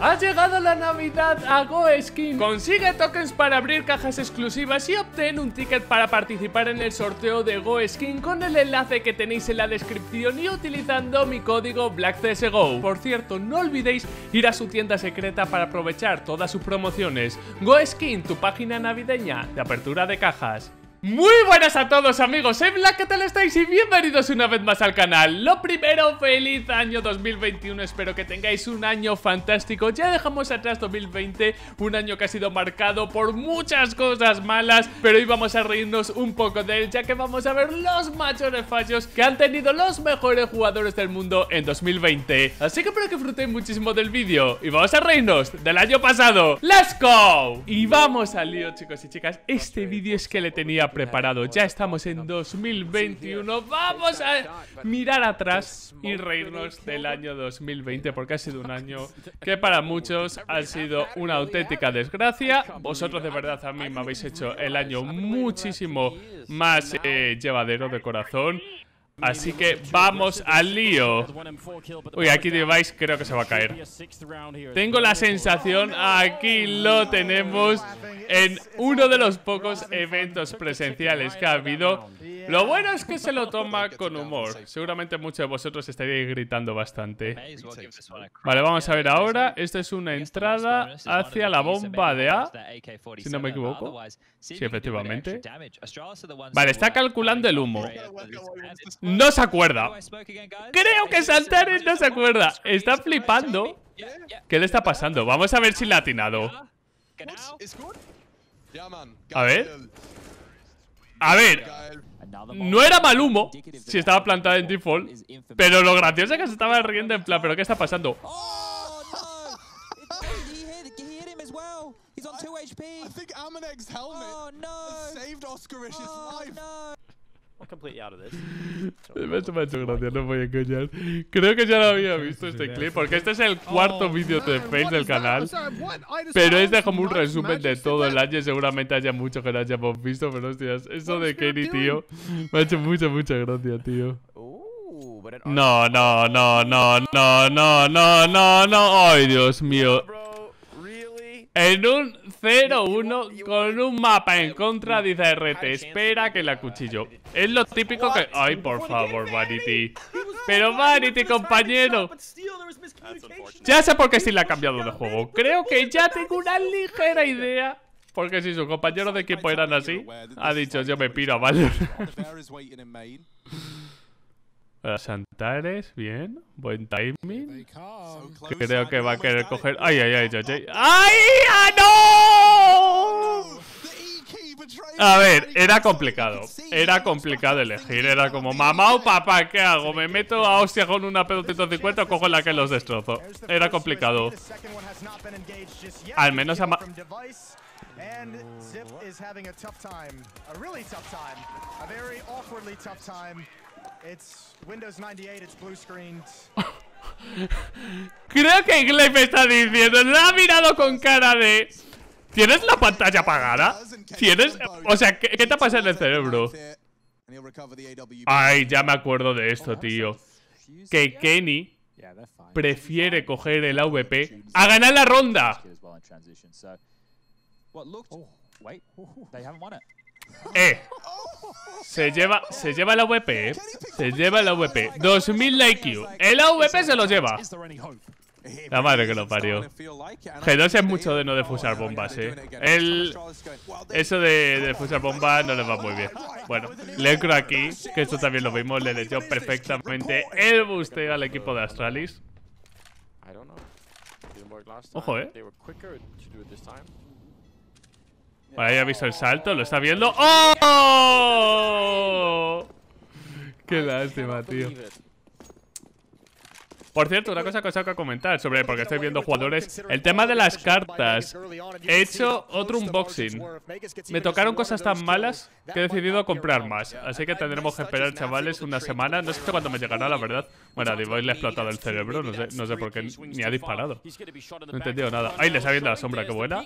Ha llegado la Navidad a GoSkin. Consigue tokens para abrir cajas exclusivas y obtén un ticket para participar en el sorteo de GoSkin con el enlace que tenéis en la descripción y utilizando mi código BlackCSGO. Por cierto, no olvidéis ir a su tienda secreta para aprovechar todas sus promociones. GoSkin, tu página navideña de apertura de cajas. Muy buenas a todos amigos, soy Black, ¿qué tal estáis? Y bienvenidos una vez más al canal. Lo primero, feliz año 2021, espero que tengáis un año fantástico. Ya dejamos atrás 2020, un año que ha sido marcado por muchas cosas malas Pero hoy vamos a reírnos un poco de él, ya que vamos a ver los mayores fallos que han tenido los mejores jugadores del mundo en 2020 Así que espero que disfrutéis muchísimo del vídeo Y vamos a reírnos del año pasado. ¡Let's go! Y vamos al lío chicos y chicas, este vídeo es que le tenía preparado. Ya estamos en 2021. Vamos a mirar atrás y reírnos del año 2020 porque ha sido un año que para muchos ha sido una auténtica desgracia. Vosotros de verdad a mí me habéis hecho el año muchísimo más eh, llevadero de corazón. Así que vamos al lío. Uy, aquí Device creo que se va a caer. Tengo la sensación, aquí lo tenemos, en uno de los pocos eventos presenciales que ha habido. Lo bueno es que se lo toma con humor. Seguramente muchos de vosotros estaríais gritando bastante. Vale, vamos a ver ahora. Esta es una entrada hacia la bomba de A. Si no me equivoco. Sí, efectivamente. Vale, está calculando el humo. No se acuerda. Creo que Santares no se acuerda. Está flipando. ¿Qué le está pasando? Vamos a ver si le ha atinado. A ver. A ver. No era mal humo si estaba plantado en default. Pero lo gracioso es que se estaba riendo en plan, ¿pero qué está pasando? Me ha hecho gracia, no voy a engañar. Creo que ya lo había visto este clip, porque este es el cuarto vídeo de Face del canal. Pero es de como un resumen de todo el año. Seguramente haya mucho que no hayamos visto, pero hostias, eso de Kenny, tío, me ha hecho mucha, mucha gracia, tío. No, no, no, no, no, no, no, no, no. Ay, Dios mío. En un 0-1 con un mapa en contra dice RT, espera que la cuchillo. Es lo típico que... Ay, por favor, Vanity. Pero Vanity, compañero. Ya sé por qué sí le ha cambiado de juego. Creo que ya tengo una ligera idea. Porque si sus compañeros de equipo eran así, ha dicho yo me piro, ¿vale? Santares, bien. Buen timing. Creo que va a querer coger. ¡Ay, ay, ay! ¡Ay! ¡Ay! ¡Ah, no! A ver, era complicado. Era complicado elegir. Era como, mamá o papá, ¿qué hago? ¿Me meto a hostia con una P250 o cojo la que los destrozo? Era complicado. Al menos a... And Zip is having a tough time. A really tough time. A very awkwardly tough time. It's Windows 98, it's blue screened. Creo que Gleb está diciendo, lo ha mirado con cara de... ¿Tienes la pantalla apagada? ¿Tienes...? O sea, ¿qué, ¿qué te pasa en el cerebro? Ay, ya me acuerdo de esto, tío. Que Kenny prefiere coger el AVP a ganar la ronda. Eh. Se lleva, se lleva el AVP, eh. Se lleva el AVP. 2000 IQ. El AVP se lo lleva. La madre que lo parió. G2 es mucho de no defusar bombas, eh. El, eso de, defusar bombas no le va muy bien. Bueno, Lecro aquí, que esto también lo vimos, le dio perfectamente el busteo al equipo de Astralis. Ojo, eh. Ahí ha visto el salto, lo está viendo. ¡Oh! Qué lástima, tío. Por cierto, una cosa que os que comentar sobre porque estoy viendo jugadores. El tema de las cartas. He hecho otro unboxing. Me tocaron cosas tan malas que he decidido comprar más. Así que tendremos que esperar, chavales, una semana. No sé cuándo me llegará, la verdad. Bueno, a Divoy le ha explotado el cerebro. No sé, no sé por qué ni ha disparado. No he entendido nada. ¡Ay, le está viendo la sombra! ¡Qué buena!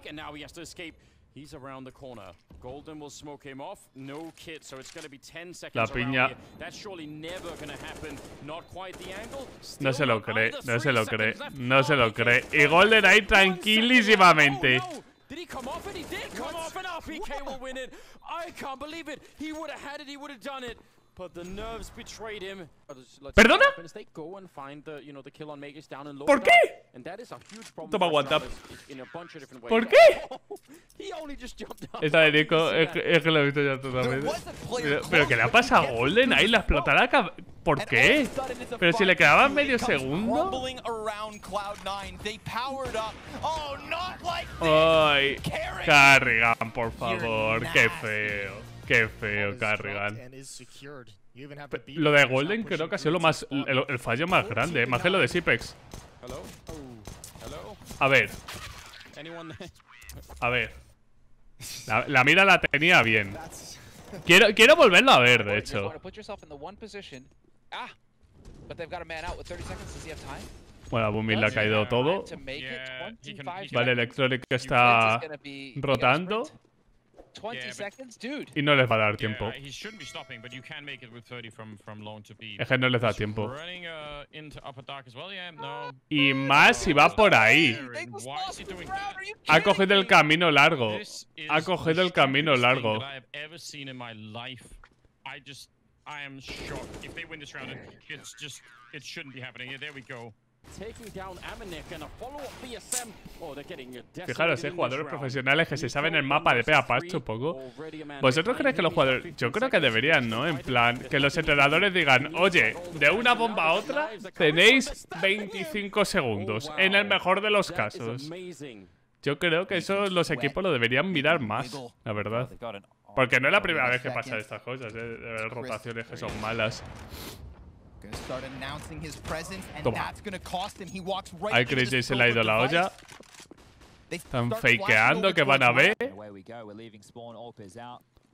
He's around the corner. Golden will smoke him off. No kit, so it's going to be 10 seconds La piña. That's surely never going to happen. Not quite the angle. No se lo cree, no se lo cree, left. no se Oh, lo cree. Y Golden ahí tranquilísimamente. Oh, no. Did he come off it? He did come off, and RPK will win it. I can't believe it. He would have had it. He would have done it. But the nerves betrayed him. ¿Perdona? Go and find the, you know, the kill on Magus down and low ¿Por qué? And that is a huge problem Toma for one tap. Travis in a bunch of different ways. ¿Por qué? Oh. Esta de Nico, es que, that? es que lo he visto ya totalmente. Pero, pero ¿qué le ha pasado a Golden ahí? ¿La explotará ¿Por qué? Pero si le quedaba medio segundo. Crumbling around Cloud9. They powered up. Oh. Ay, Carrigan. Por favor. Qué feo. Qué feo, Carrigan. Lo de Golden creo que ha sido lo más, el, el fallo más grande, más que lo de Sipex. A ver, a ver. La, la, mira la tenía bien. Quiero, quiero volverlo a ver, de hecho. Bueno, a Boomil le ha caído todo. Vale, Electronic está rotando. Y no les va a dar tiempo. Es que no les da tiempo. Y más si va por ahí. Ha cogido el camino largo. Ha cogido el camino largo. I am shocked. If they win this round, it's just, it shouldn't be happening. Yeah, there we go. Oh, Fijaros, eh, jugadores profesionales que se saben el mapa de pe a man ¿Vosotros creéis que los jugadores.? Yo creo que 15 deberían, ¿no? En plan, que los entrenadores digan, oye, de una bomba a otra tenéis 25 segundos. En el mejor de los casos. Yo creo que eso los equipos lo deberían mirar más, la verdad. Porque no es la primera vez que pasa estas cosas, ¿eh? Rotaciones que son malas. Toma. Ahí Crazy se le ha ido la olla. Están fakeando que van a ver.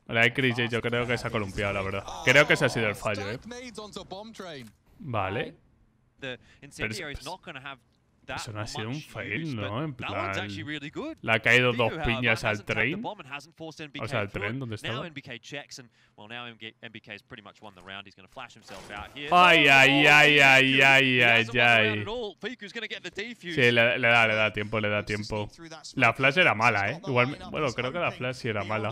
Vale, Chris J, yo creo que se ha columpiado, la verdad. Creo que ese ha sido el fallo, eh. Vale. Pero, eso no ha sido un fail, ¿no? En plan, le ha caído dos piñas al tren. O sea, al tren donde estaba. Ay, ay, ay, ay, ay, ay, ay. Sí, le, le, da, le da tiempo, le da tiempo. La flash era mala, ¿eh? Igual, bueno, creo que la flash sí era mala.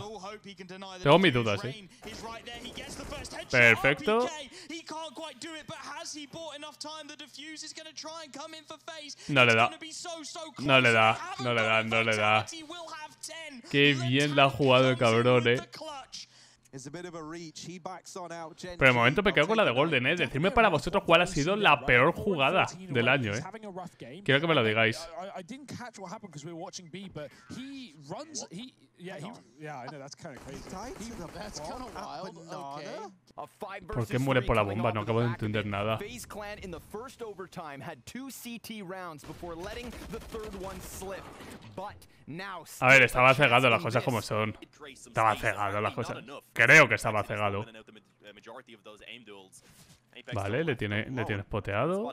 Tengo mis dudas, ¿eh? Perfecto. No le da. No le da, no le da, no le da. Qué bien la ha jugado el cabrón, eh. Pero de momento me quedo con la de Golden, eh. Decidme para vosotros cuál ha sido la peor jugada del año, eh. Quiero que me lo digáis. ¿Por qué muere por la bomba? No acabo de entender nada. A ver, estaba cegado las cosas como son. Estaba cegado las cosas. Creo que estaba cegado. Vale, le tiene, le tiene spoteado.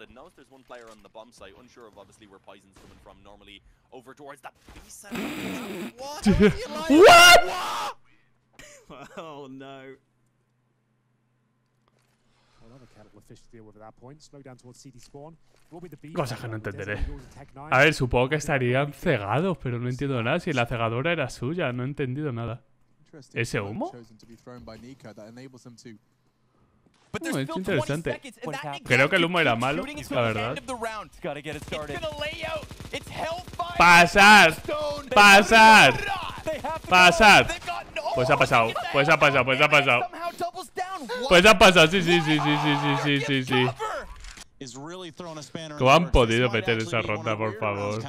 What? Oh, Cosas que no entenderé. A ver, supongo que estarían cegados, pero no entiendo nada. Si la cegadora era suya, no he entendido nada. ¿Ese humo? Es interesante. Creo que el humo era malo, la verdad. ¡Pasar! ¡Pasar! ¡Pasar! Pues ha pues pasado, pues ha pasado, pues ha pasado. Pues ha pasado, sí, sí, sí, sí, sí, sí, sí, sí, sí. ¿Cómo han podido meter esa ronda, por favor?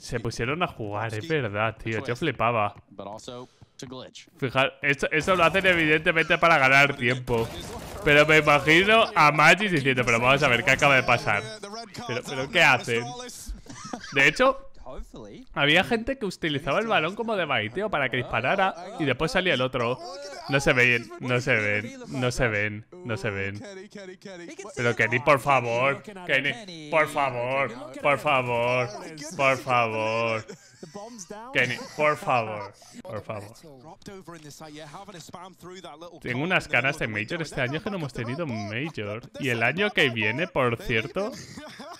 Se pusieron a jugar, es verdad, tío. Yo flipaba. Fijar, esto, eso lo hacen evidentemente para ganar tiempo. Pero me imagino a Magis diciendo, pero vamos a ver qué acaba de pasar. Pero, pero ¿qué hacen? De hecho. Había gente que utilizaba el balón como de baiteo para que disparara y después salía el otro. No se ven, no se ven, no se ven, no se ven. Pero Kenny, por favor, Kenny, por favor, por favor, por favor. Kenny, por favor, por favor. Tengo unas ganas de Major este año que no hemos tenido. Major. Y el año que viene, por cierto,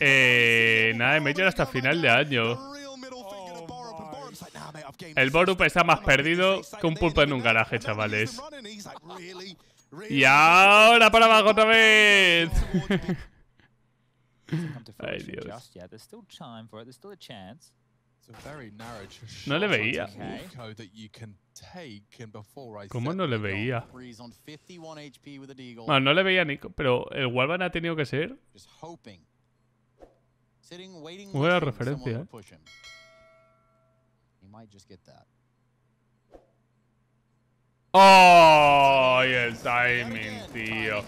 eh, nada Major hasta final de año. Real middle finger to Borup, and Borup's like, "Nah, mate, I've gamed El Borup está más perdido que un pulpo en un garaje, chavales. been running, he's like, "Really? Y Really?" ahora para abajo otra vez. Ay, Dios. No le veía. ¿Cómo no le veía? Bueno, no le veía ni... Pero el Walvan ha tenido que ser... Buena referencia, ¿eh? ¡Oh! Y el timing, tío.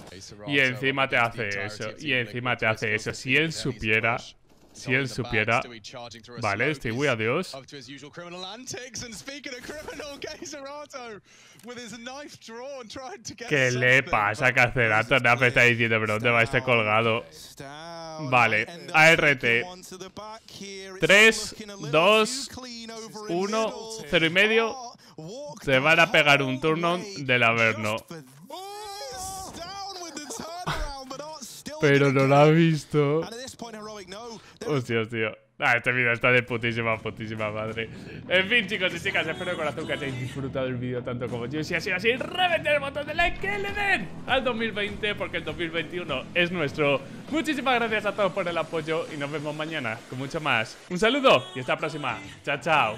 Y encima te hace eso. Y encima te hace eso. Si él supiera... Si él supiera... Vale, Stewie, adiós. ¿Qué le pasa a but Cacerato? this is Naf está diciendo, pero ¿dónde va este colgado? Vale, ART. second one to the back here. It's 3, looking a little 2, too clean over in 1, middle. 0 y medio. Se van a pegar un turno del Averno. Pero no lo ha visto. And at this point, Heroic, no. There Hostia, tío. Ah, este vídeo está de putísima, putísima madre. En fin, chicos y chicas, espero de corazón que hayáis disfrutado del vídeo tanto como yo. Si ha sido así, reventad el botón de like que le den al 2020, porque el 2021 es nuestro. Muchísimas gracias a todos por el apoyo y nos vemos mañana con mucho más. Un saludo y hasta la próxima. Chao, chao.